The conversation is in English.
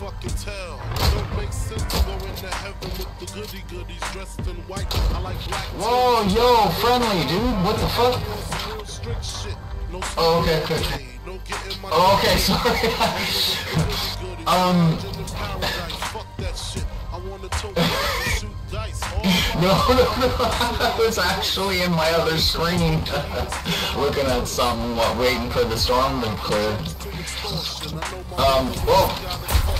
fucking tell. Don't make sense to heaven with the goody goodies dressed in white. I like black. Whoa, yo, friendly, dude. What the fuck? Oh, okay, okay, Oh, okay, sorry. Um, no, no, no. I was actually in my other screen, looking at something, what, waiting for the storm to clear. Um, whoa.